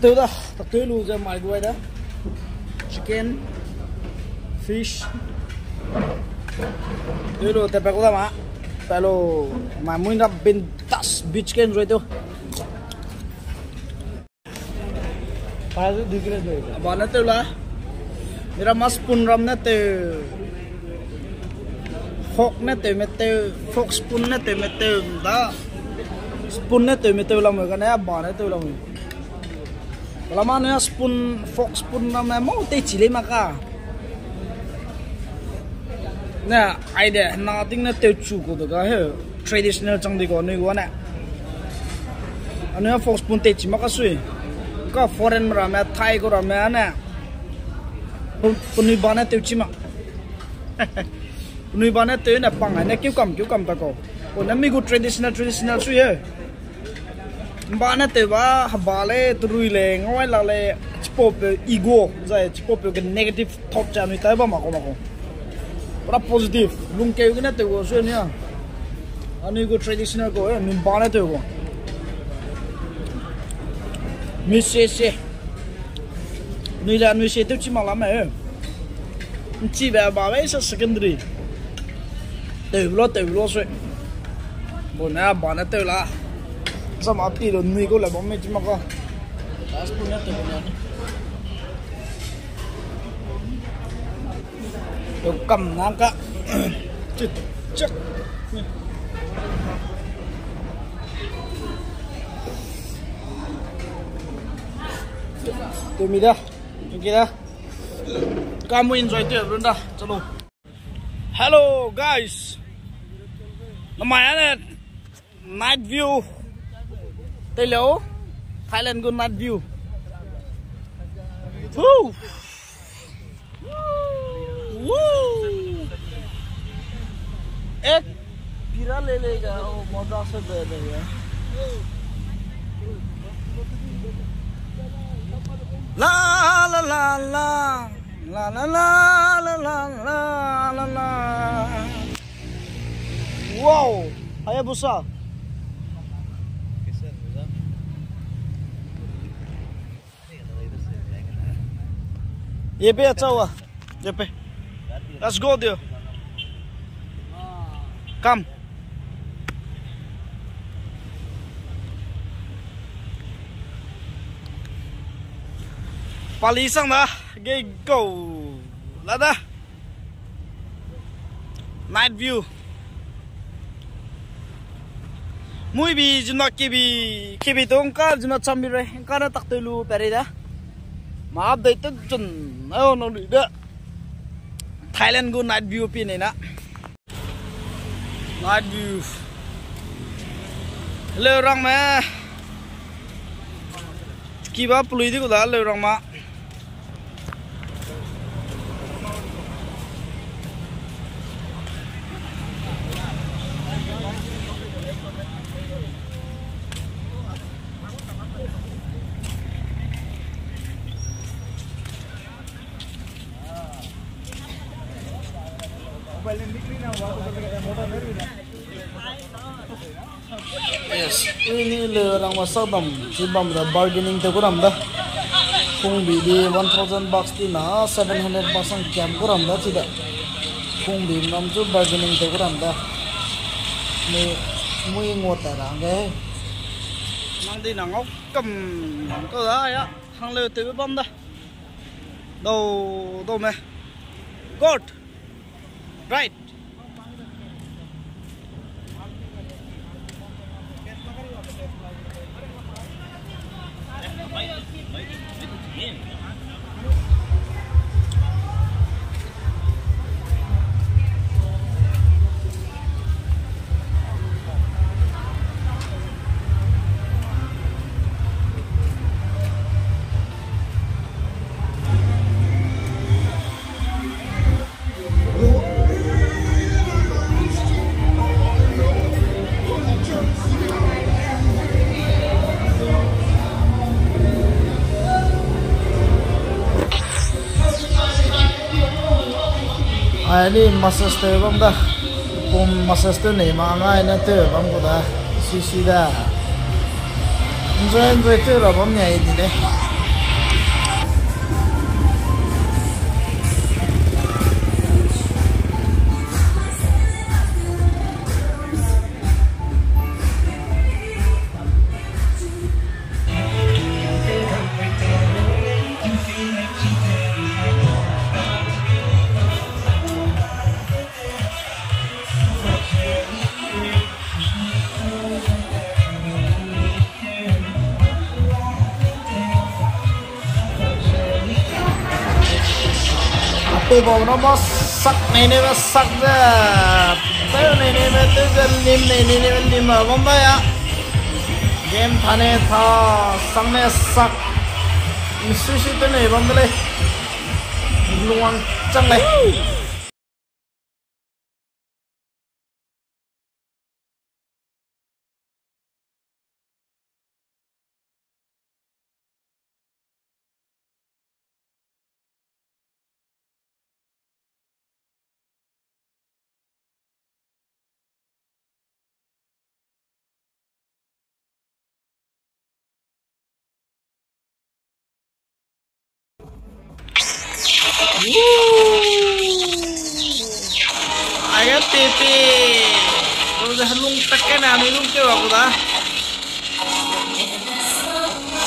từ đó tập tưới luôn ra mày quay đó. Chicken fish. Tưới luôn tập bạc mà. Tại lo mà muốn ra bên tas beach ken rồi tiêu para tu dikh raha hai bana to la mera spoon ram nè, te fork nè, te me te fork spoon nè, te me te da spoon na te me te la mo kana bana to la mo làm ăn nữa spoon, fork spoon làm mà mau tê chỉ lấy mà cả nè ai để nó tính nó tiêu chủ của tụi cái traditional trong đi có nơi của nè anh nó fork spoon tê chỉ mà cái suy có foreign mà mà Thái của mà nè Pun bán tiêu chỉ mà Pun bán tiêu nè bằng này nè kiểu cầm kiểu cầm ta có Ủa nè mình traditional traditional suy hết ba na te ba ba le trui le ngoi la le chpo pe ego, zai chpo pe ke negative thought cha ni tai ba ma ko ma ko. Ra positive, lung ke yu na te go so nia ani go traditional go eh, ni ba na te go mi se se. Ni la ni se te chi ma la ma e eh. chi ba ba ba sa secondary. Te lo te lo so bona ba na te la sa ma ti lo ni ko la bom me chima ko as pu na te ko kam na ka chit chak tôi mi đó chúng kia đó cảm ơn rồi tuyệt luôn hello, guys. Nó mày night view. tây liễu Thailand good night view Woo! एक कीड़ा ले लेगा वो मजा से दे देगा ला ला ला ला ला ला ला ला ला ला ला ला wow Hayabusa ये पे अच्छा हुआ ये पे let's go there come. Pali sang đó gây cầu là night view. Mui bi chúng ki bi ki bi tôi không có chúng nó chăm bi rồi không có nó tắt từ lu bên mà đây tức chừng nó nó đi đó Thailand go night view pin này nè. Night view. Lê răng mẹ kỳ ba puli đi của đó lê răng mẹ mà sơ bầm chỉ bầm là bargaining theo cái đó. Không bị đi 1000 bucks thì nó 700 bucks ăn kèm cái đó thì đó không bị nằm chỗ bargaining theo cái đó. Mày mày ngồi tại đó cái mang đi là ngốc cầm cơ đó á hàng lều tới bấm đó. Đâu đâu mày. God right. ni masasturong da. Kung masastun ni maangay na turong ko da. Sisi da. Enjoy enjoy turong niya ini det. Đi đấy nó bó sắc này này mà sắc ra. Tới này này mà tới gần lim này này này lim mà vòng đây á. Game thà này thà sắc này sắc. Suy suy tới này vòng đây. Luang chẳng này. Pipin. Udah lungtek kan anu ah, lungtek aku dah.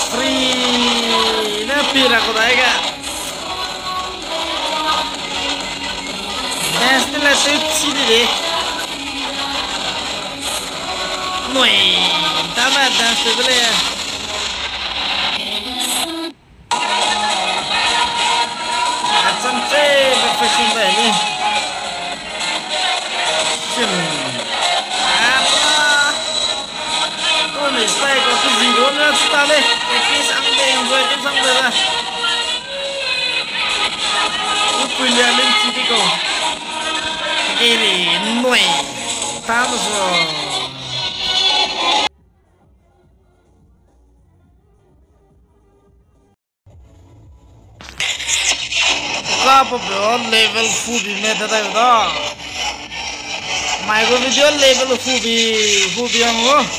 Free. Nabi aku dah ya. Eh, Nesta la sini deh. Noi, tambah dan sebelah. Ya. Đó nữa chúng ta đây Cái kia sang đây rồi. Là Tôi quên lên chỉ cái cổ Cái này nuôi? Ta mà rồi bro level full di meta tadi dah micro video level fubi fubi ang ho ay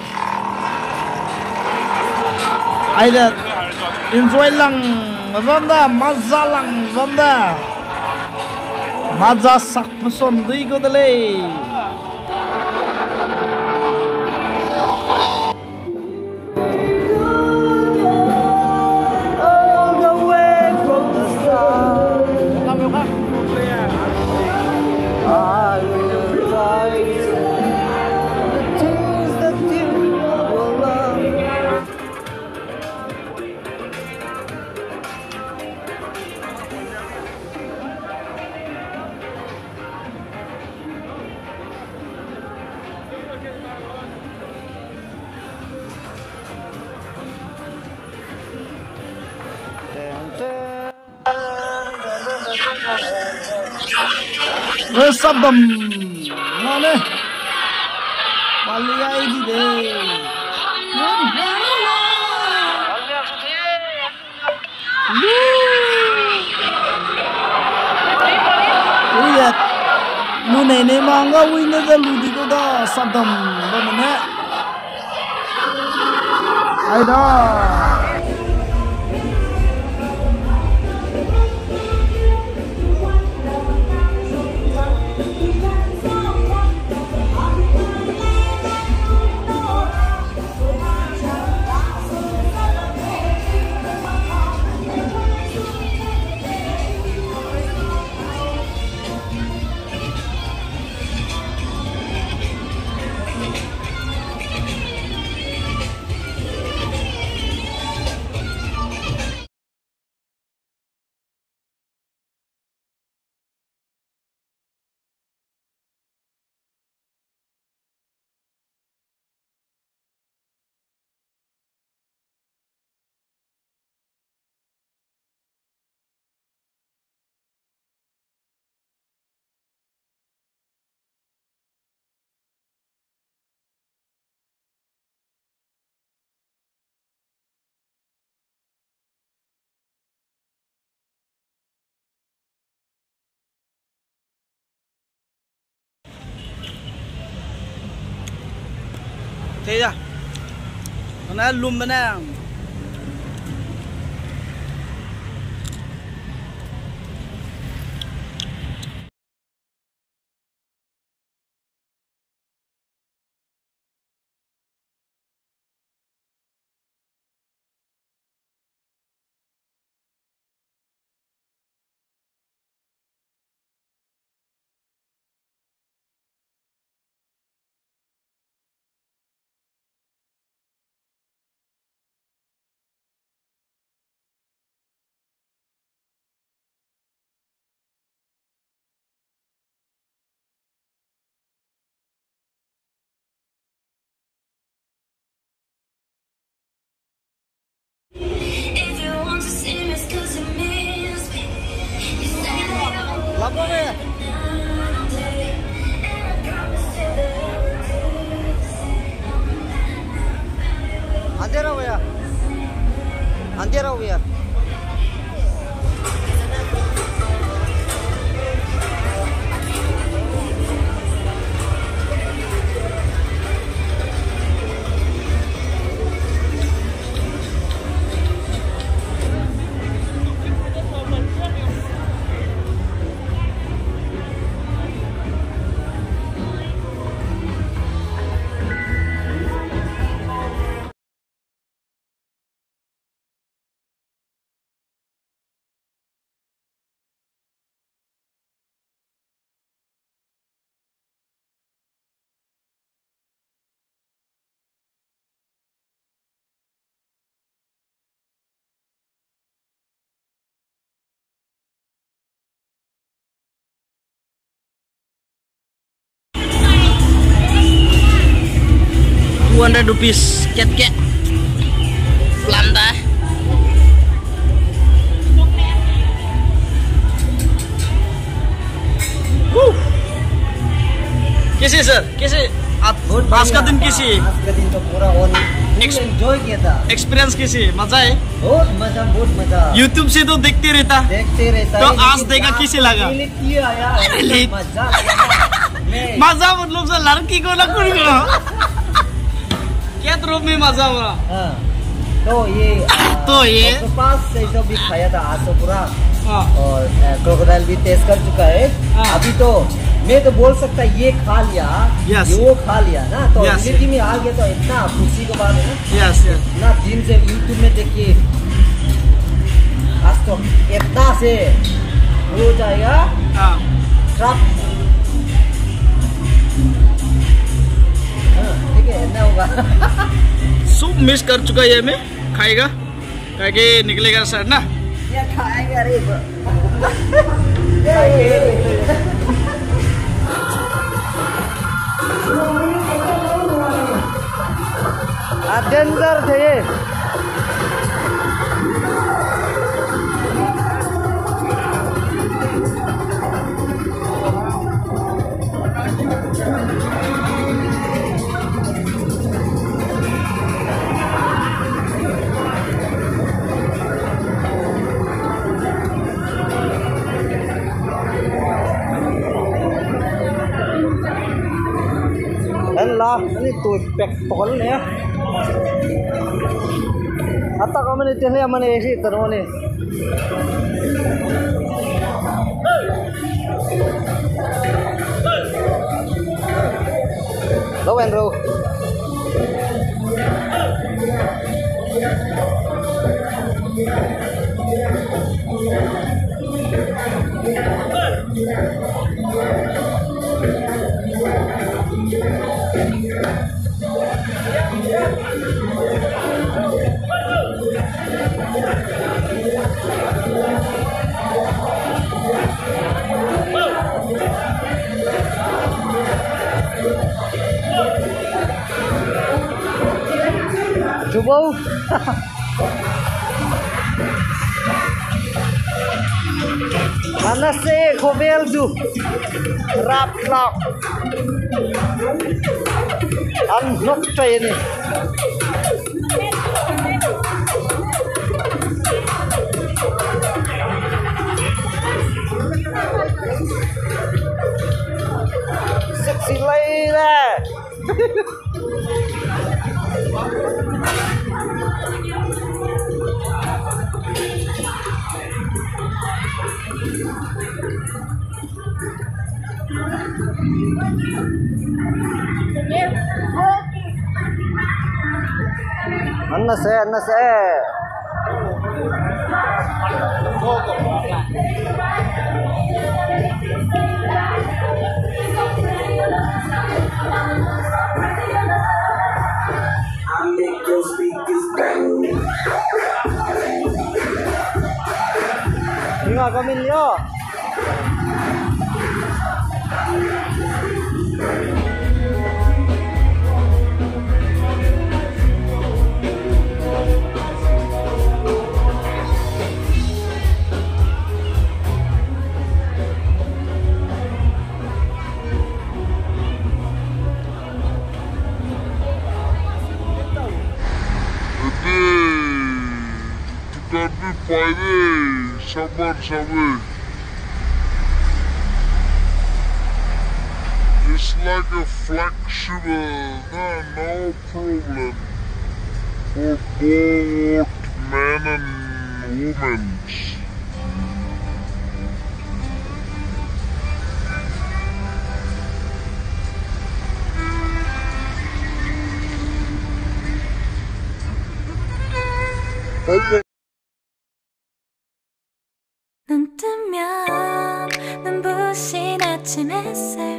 ada enjoy lang vanda maza lang vanda mazza sak person dui ko Resabam mana Paliyai di de Lihat Nu nene manga wina da. Ludi ko da sabdam ba mana Aida thế ra nó lùm bên này 뻔해 안 되라고야. 안 되라고야. Rupees. Ket ket. Belanda. Woo. कैसे sir कैसे आप आज का दिन कैसे। आज का दिन तो पूरा ऑन एंजॉय किया था। एक्सपीरियंस कैसे। मज़ा है? बहुत मज़ा बहुत मज़ा। यूट्यूब से तो देखते रहता। देखते रहता तो आज देखा किसे लगा? मज़ा मज़ा मतलब लड़की को को क्या रूप में मज़ा हुआ हाँ, तो ये तो ये- ऑक्टोपस से जो भी खाया था आज तो पूरा हाँ। और क्रोकोडाइल भी टेस्ट कर चुका है। हाँ। अभी तो मैं तो बोल सकता ये खा लिया Yes. ये वो खा लिया ना। तो Yes. ज़िंदगी में आ गया तो इतना खुशी के बात है ना। इतना दिन से यूट्यूब में देखिए। आज तो इतना से हो जाएगा। हाँ। होगा। सूप मिस कर चुका है मैं। खाएगा? ताकि निकलेगा सर ना? खाएगा खाएँगे अरे डेंजर थे ये। तो पेट्रोल ने हता का मैंने तेल मैंने ऐसे तरह लो एंड रो Jumbo. Mana sih kobel tu? Rap lock. Unlock ini. என்ன சே என்ன come in pamilyo, paidé, sabar sabar. It's like a flexible, no, no problem for both men and women. Okay. 아침 햇살